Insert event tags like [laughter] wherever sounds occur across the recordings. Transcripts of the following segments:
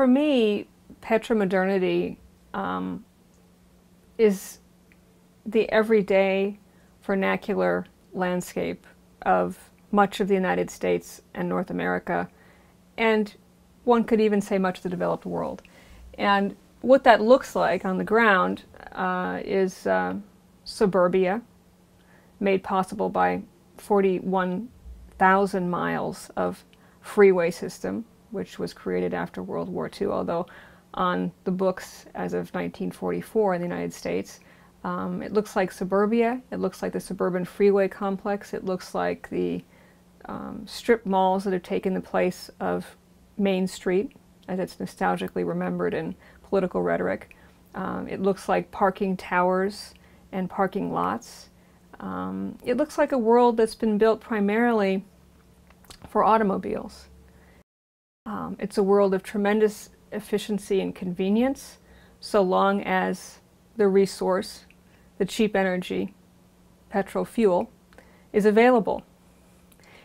for me, petro-modernity um, is the everyday vernacular landscape of much of the United States and North America, and one could even say much of the developed world. And what that looks like on the ground uh, is uh, suburbia, made possible by 41,000 miles of freeway system, which was created after World War II, although on the books as of 1944 in the United States, um, it looks like suburbia, it looks like the suburban freeway complex, it looks like the um, strip malls that have taken the place of Main Street, as it's nostalgically remembered in political rhetoric. Um, it looks like parking towers and parking lots. Um, it looks like a world that's been built primarily for automobiles. Um, it's a world of tremendous efficiency and convenience, so long as the resource, the cheap energy, petrol fuel, is available.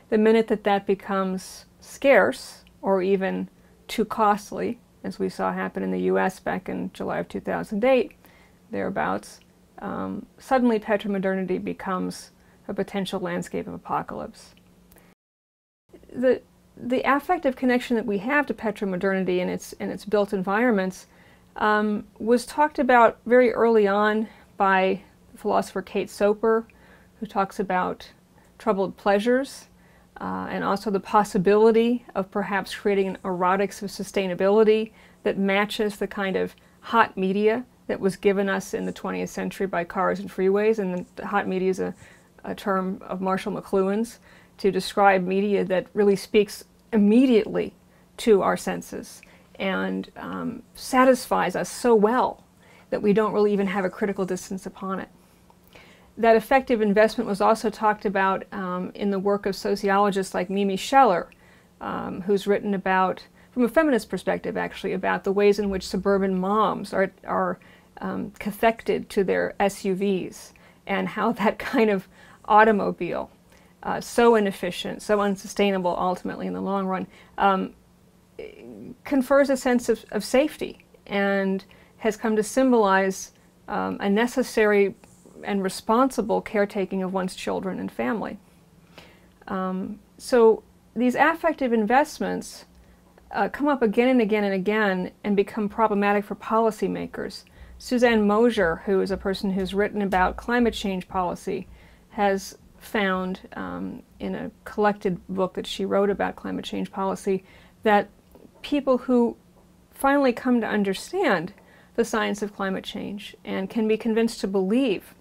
The minute that that becomes scarce or even too costly, as we saw happen in the US back in July of 2008, thereabouts, um, suddenly petro-modernity becomes a potential landscape of apocalypse. The, the affective connection that we have to petro-modernity and its, and its built environments um, was talked about very early on by philosopher Kate Soper, who talks about troubled pleasures uh, and also the possibility of perhaps creating an erotics of sustainability that matches the kind of hot media that was given us in the 20th century by cars and freeways. And the hot media is a, a term of Marshall McLuhan's to describe media that really speaks immediately to our senses and um, satisfies us so well that we don't really even have a critical distance upon it. That affective investment was also talked about um, in the work of sociologists like Mimi Sheller, um, who's written about, from a feminist perspective actually, about the ways in which suburban moms are, are um, cathected to their SUVs and how that [laughs] kind of automobile, uh, so inefficient, so unsustainable ultimately in the long run, um, confers a sense of, of safety and has come to symbolize um, a necessary and responsible caretaking of one's children and family. Um, so these affective investments uh, come up again and again and again and become problematic for policymakers. Susanne Moser, who is a person who's written about climate change policy, has found um, in a collected book that she wrote about climate change policy that people who finally come to understand the science of climate change and can be convinced to believe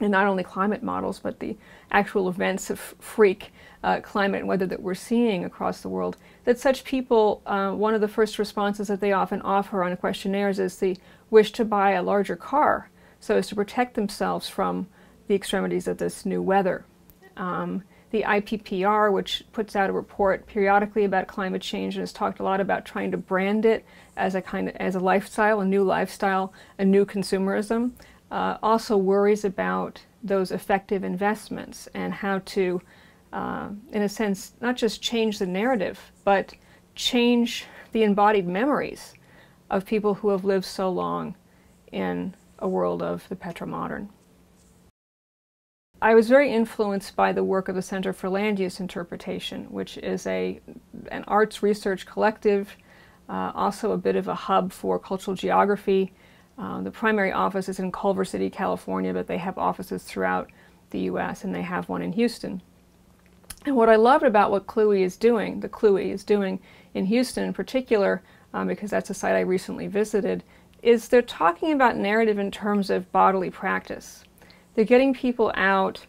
and not only climate models, but the actual events of freak uh, climate weather that we're seeing across the world, that such people, uh, one of the first responses that they often offer on questionnaires is the wish to buy a larger car so as to protect themselves from the extremities of this new weather. Um, the IPPR, which puts out a report periodically about climate change and has talked a lot about trying to brand it as a kind of as a lifestyle, a new lifestyle, a new consumerism uh, also worries about those affective investments and how to, uh, in a sense, not just change the narrative, but change the embodied memories of people who have lived so long in a world of the petromodern. I was very influenced by the work of the Center for Land Use Interpretation, which is a, an arts research collective, uh, also a bit of a hub for cultural geography, uh, the primary office is in Culver City, California, but they have offices throughout the U.S. and they have one in Houston. And what I loved about what CLUI is doing, the CLUI is doing in Houston in particular, um, because that's a site I recently visited, is they're talking about narrative in terms of bodily practice. They're getting people out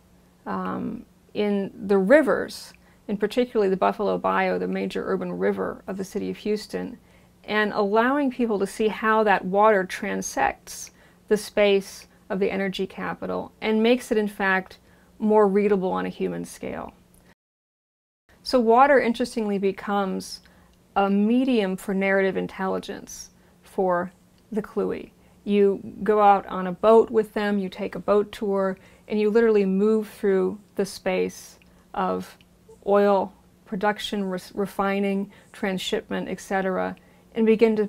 um, in the rivers, in particularly the Buffalo Bayou, the major urban river of the city of Houston, and allowing people to see how that water transects the space of the energy capital and makes it, in fact, more readable on a human scale. So, water interestingly becomes a medium for narrative intelligence for the CLUI. You go out on a boat with them, you take a boat tour, and you literally move through the space of oil production, re refining, transshipment, etc and begin to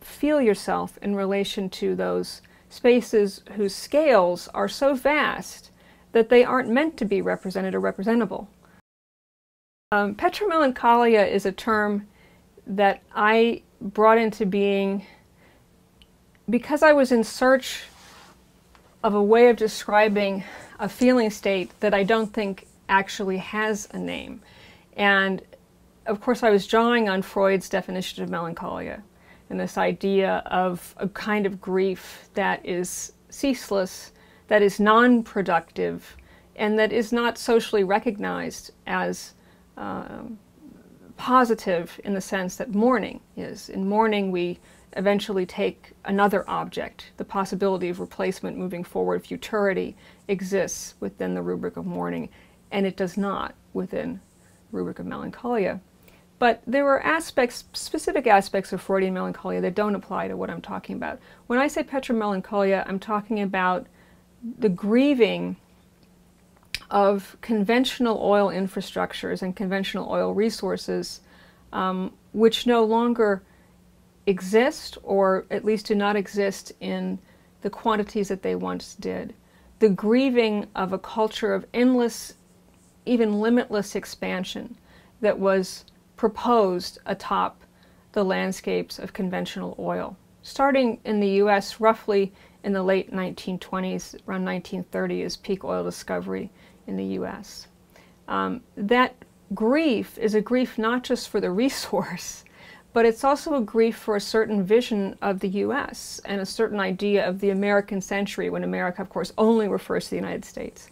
feel yourself in relation to those spaces whose scales are so vast that they aren't meant to be represented or representable. Um, petromelancholia is a term that I brought into being because I was in search of a way of describing a feeling state that I don't think actually has a name. And of course, I was drawing on Freud's definition of melancholia and this idea of a kind of grief that is ceaseless, that is non productive, and that is not socially recognized as um, positive in the sense that mourning is. In mourning, we eventually take another object. The possibility of replacement moving forward, futurity, exists within the rubric of mourning, and it does not within rubric of melancholia. But there are aspects, specific aspects of Freudian melancholia that don't apply to what I'm talking about. When I say petromelancholia, I'm talking about the grieving of conventional oil infrastructures and conventional oil resources, um, which no longer exist, or at least do not exist in the quantities that they once did. The grieving of a culture of endless, even limitless expansion that was proposed atop the landscapes of conventional oil. Starting in the US roughly in the late 1920s, around 1930 is peak oil discovery in the US. Um, that grief is a grief not just for the [laughs] resource, but it's also a grief for a certain vision of the US and a certain idea of the American century, when America, of course, only refers to the United States.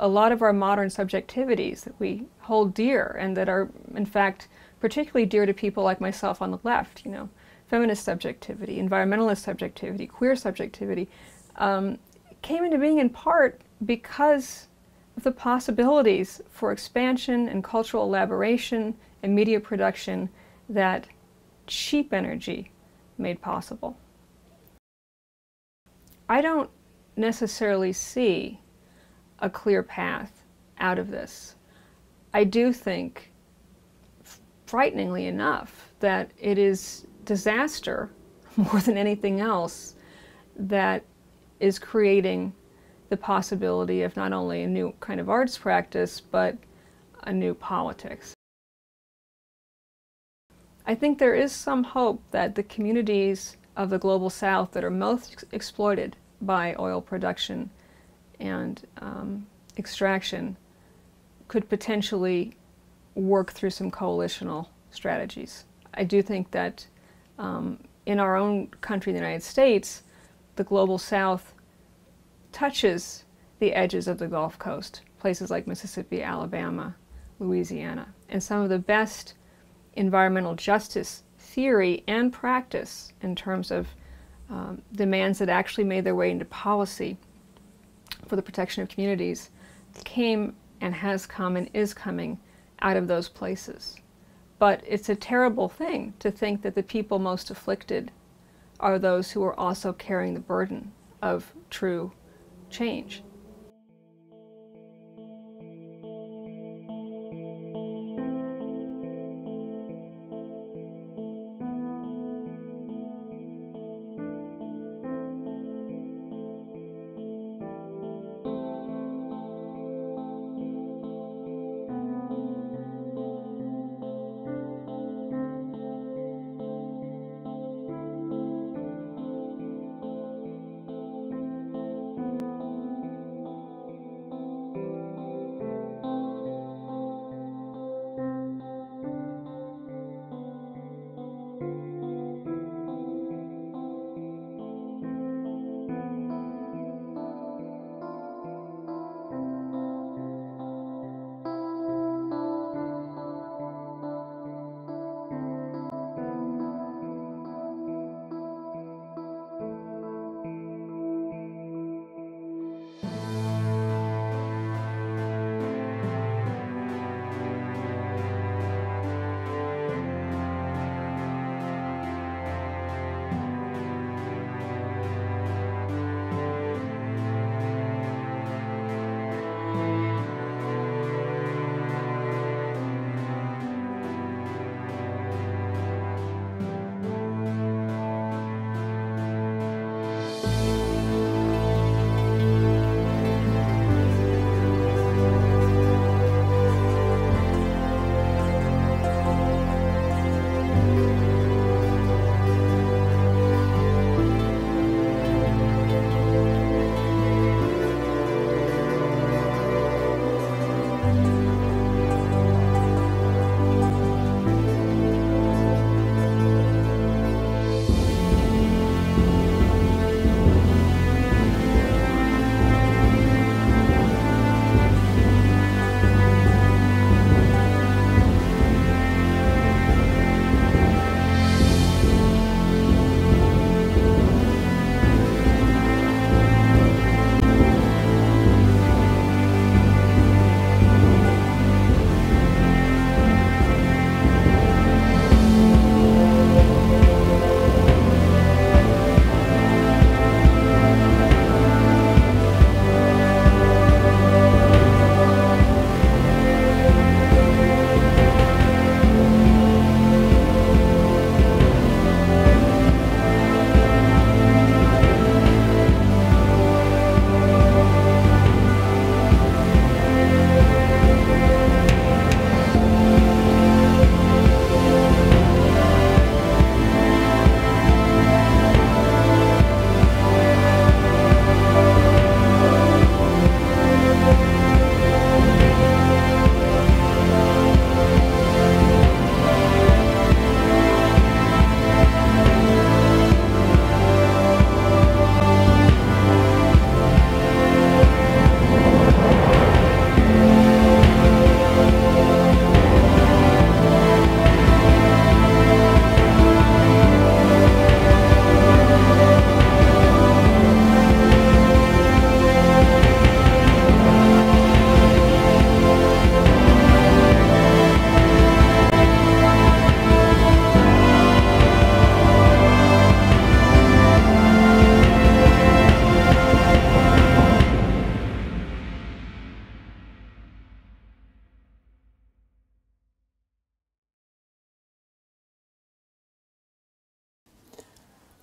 A lot of our modern subjectivities that we hold dear and that are, in fact, particularly dear to people like myself on the left, you know, feminist subjectivity, environmentalist subjectivity, queer subjectivity, um, came into being in part because of the possibilities for expansion and cultural elaboration and media production that cheap energy made possible. I don't necessarily see a clear path out of this. I do think, frighteningly enough, that it is disaster [laughs] more than anything else that is creating the possibility of not only a new kind of arts practice, but a new politics. I think there is some hope that the communities of the global south that are most exploited by oil production and um, extraction could potentially work through some coalitional strategies. I do think that um, in our own country, the United States, the global south touches the edges of the Gulf Coast, places like Mississippi, Alabama, Louisiana. And some of the best environmental justice theory and practice in terms of um, demands that actually made their way into policy for the protection of communities came and has come and is coming out of those places. But it's a terrible thing to think that the people most afflicted are those who are also carrying the burden of true change.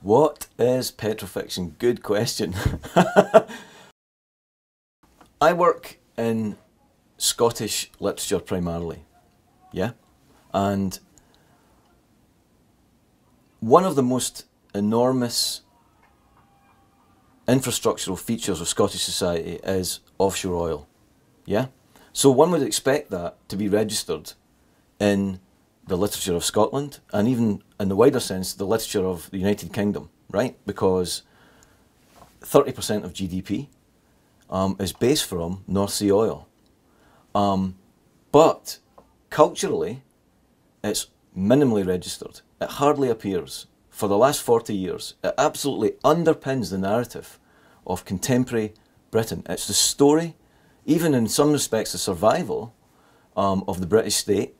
What is petrofiction? Good question. [laughs] I work in Scottish literature primarily, yeah? And one of the most enormous infrastructural features of Scottish society is offshore oil, yeah? So one would expect that to be registered in the literature of Scotland and even in the wider sense the literature of the United Kingdom, right? Because 30% of GDP um, is based from North Sea oil. Um, but culturally, it's minimally registered. It hardly appears. For the last 40 years, it absolutely underpins the narrative of contemporary Britain. It's the story, even in some respects, the survival um, of the British state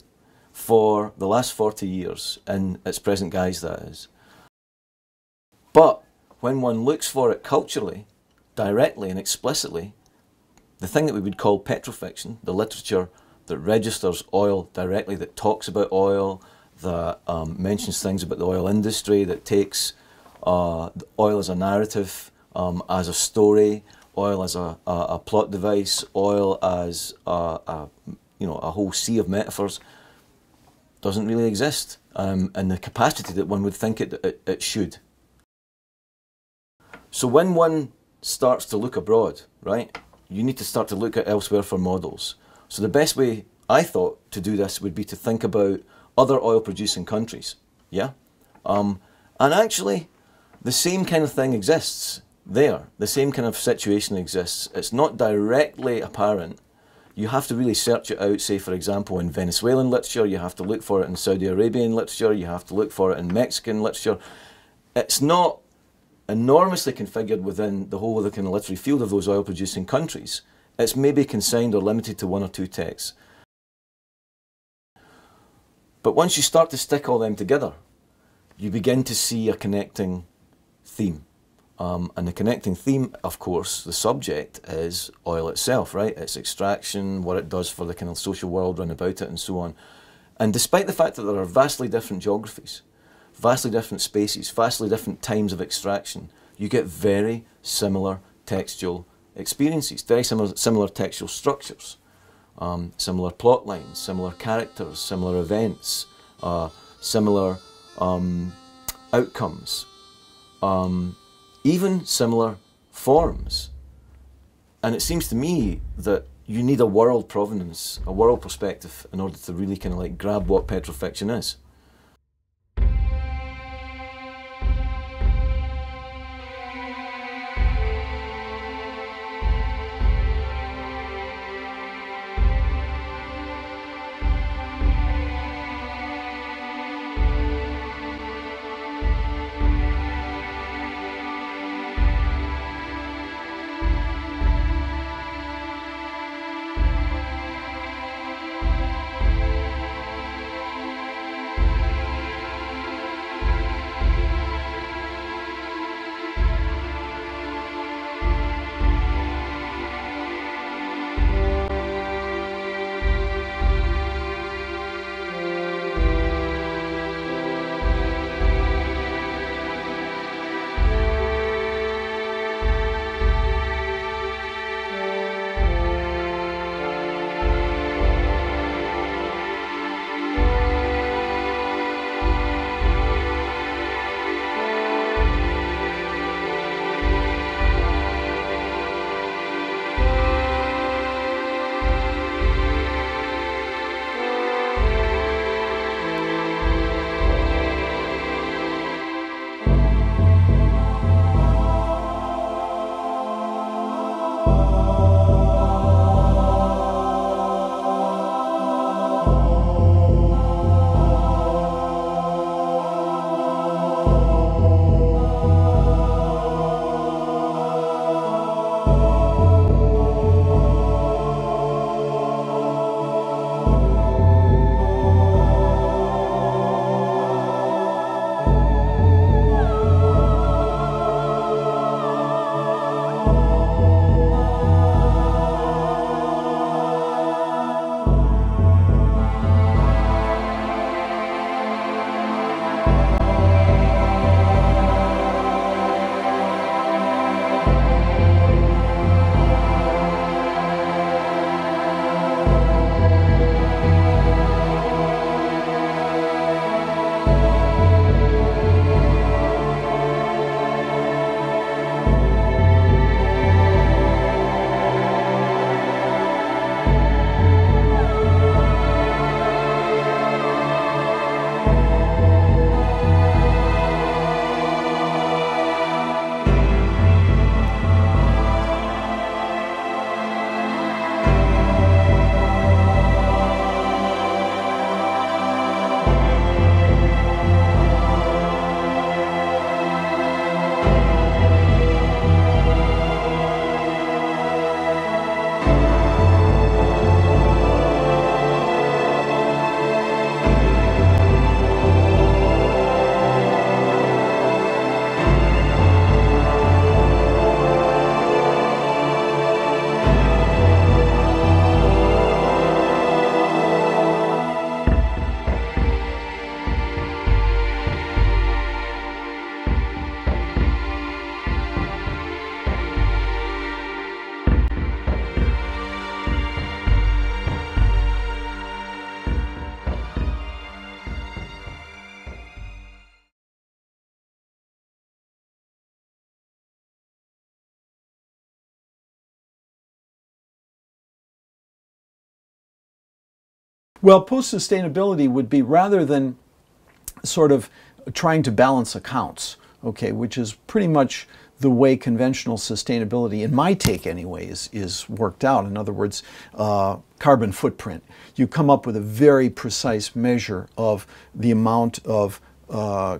for the last 40 years, in its present guise, that is. But when one looks for it culturally, directly and explicitly, the thing that we would call petrofiction, the literature that registers oil directly, that talks about oil, that um, mentions things about the oil industry, that takes uh, oil as a narrative, um, as a story, oil as a, a, a plot device, oil as a, a, you know a whole sea of metaphors, doesn't really exist um, in the capacity that one would think it, it, it should. So when one starts to look abroad, right, you need to start to look at elsewhere for models. So the best way I thought to do this would be to think about other oil producing countries. Yeah? Um, and actually, the same kind of thing exists there. The same kind of situation exists. It's not directly apparent. You have to really search it out, say, for example, in Venezuelan literature, you have to look for it in Saudi Arabian literature, you have to look for it in Mexican literature. It's not enormously configured within the whole of the kind of literary field of those oil producing countries. It's maybe consigned or limited to one or two texts. But once you start to stick all them together, you begin to see a connecting theme. Um, and the connecting theme, of course, the subject is oil itself, right? Its extraction, what it does for the kind of social world round about it, and so on. And despite the fact that there are vastly different geographies, vastly different spaces, vastly different times of extraction, you get very similar textual experiences, very similar, similar textual structures um, similar plot lines, similar characters, similar events, uh, similar um, outcomes, um, even similar forms. And it seems to me that you need a world provenance, a world perspective, in order to really kind of like grab what petrofiction is. Well, post sustainability would be rather than sort of trying to balance accounts, okay, which is pretty much the way conventional sustainability, in my take anyway, is, is worked out. In other words, uh, carbon footprint. You come up with a very precise measure of the amount of uh,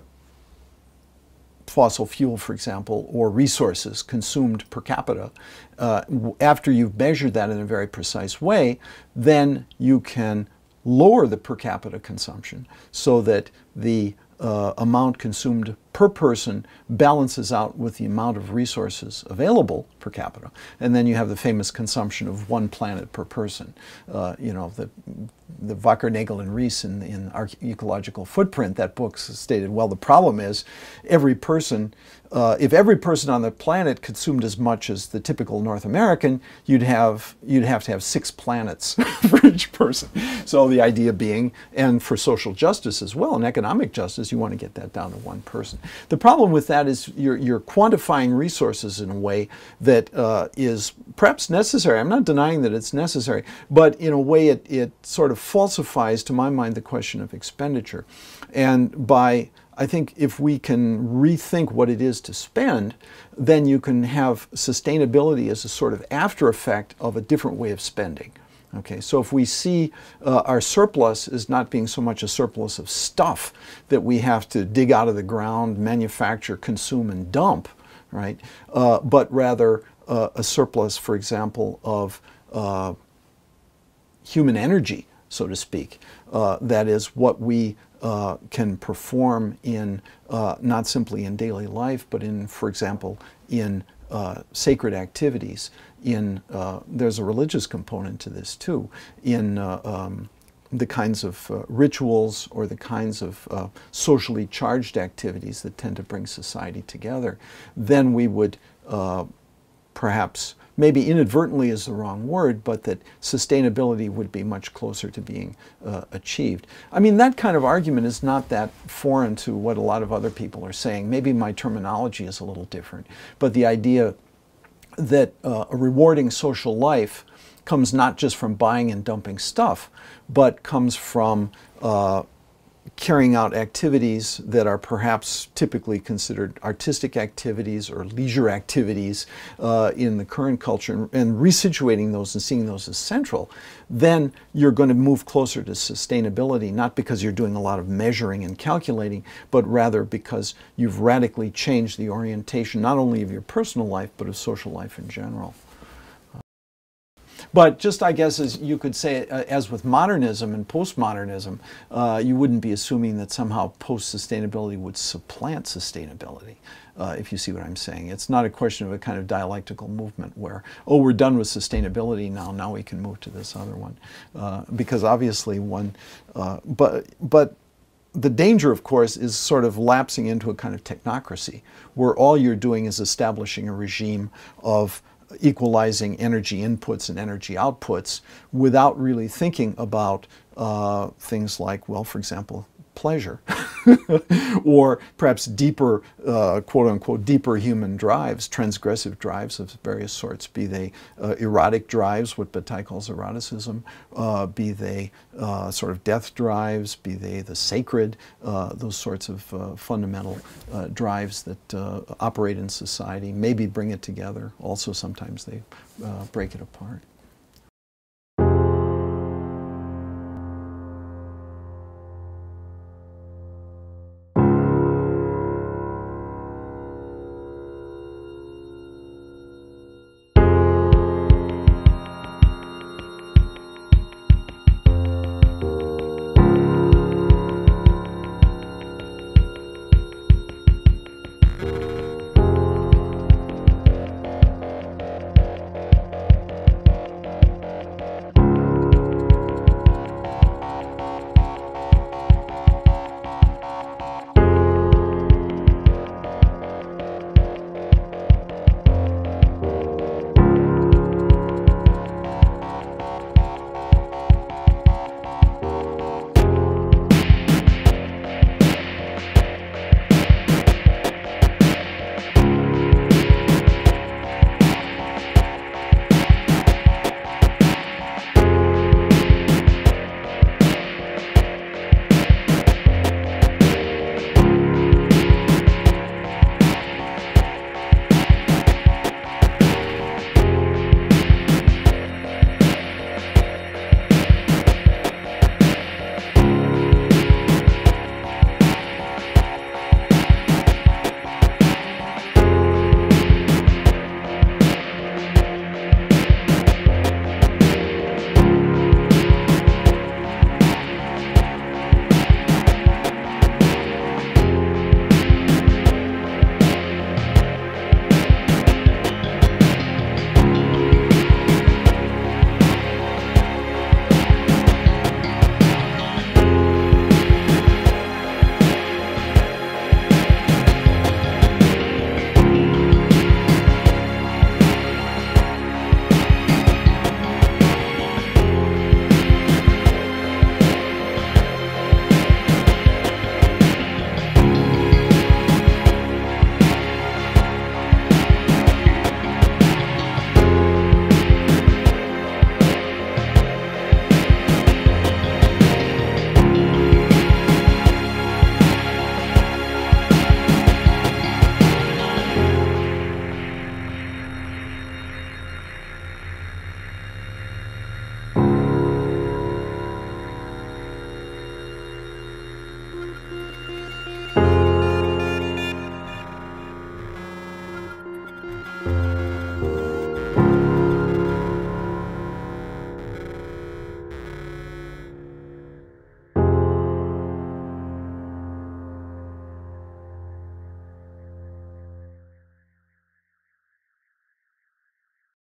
fossil fuel, for example, or resources consumed per capita. Uh, after you've measured that in a very precise way, then you can lower the per capita consumption so that the uh, amount consumed per person balances out with the amount of resources available per capita. And then you have the famous consumption of one planet per person. Uh, you know, the, the Wackernagel and Rees in, in Our Ecological Footprint, that book stated, well, the problem is every person uh, if every person on the planet consumed as much as the typical North American, you'd have you'd have to have six planets [laughs] for each person. So the idea being, and for social justice as well, and economic justice, you want to get that down to one person. The problem with that is you're, you're quantifying resources in a way that uh, is perhaps necessary. I'm not denying that it's necessary, but in a way it, it sort of falsifies, to my mind, the question of expenditure. And by I think if we can rethink what it is to spend, then you can have sustainability as a sort of after effect of a different way of spending. Okay, so if we see uh, our surplus as not being so much a surplus of stuff that we have to dig out of the ground, manufacture, consume, and dump, right, uh, but rather uh, a surplus, for example, of uh, human energy, so to speak, uh, that is what we uh, can perform in not simply in daily life, but in, for example, in sacred activities. In uh, there's a religious component to this too. In uh, um, the kinds of uh, rituals or the kinds of socially charged activities that tend to bring society together, then we would perhaps maybe inadvertently is the wrong word, but that sustainability would be much closer to being uh, achieved. I mean, that kind of argument is not that foreign to what a lot of other people are saying. Maybe my terminology is a little different, but the idea that uh, a rewarding social life comes not just from buying and dumping stuff, but comes from uh, carrying out activities that are perhaps typically considered artistic activities or leisure activities uh, in the current culture and, and, resituating those and seeing those as central, then you're going to move closer to sustainability, not because you're doing a lot of measuring and calculating, but rather because you've radically changed the orientation not only of your personal life, but of social life in general. But just, I guess, as you could say, uh, as with modernism and postmodernism, uh, you wouldn't be assuming that somehow post sustainability would supplant sustainability. Uh, if you see what I'm saying. It's not a question of a kind of dialectical movement where, oh, we're done with sustainability now, now we can move to this other one. Uh, because obviously one, uh, but, but the danger, of course, is sort of lapsing into a kind of technocracy where all you're doing is establishing a regime of equalizing energy inputs and energy outputs without really thinking about uh, things like, well, for example, pleasure, [laughs] or perhaps deeper, uh, quote unquote, deeper human drives, transgressive drives of various sorts, be they uh, erotic drives, what Bataille calls eroticism, uh, be they uh, sort of death drives, be they the sacred, uh, those sorts of uh, fundamental drives that operate in society, maybe bring it together. Also, sometimes they break it apart.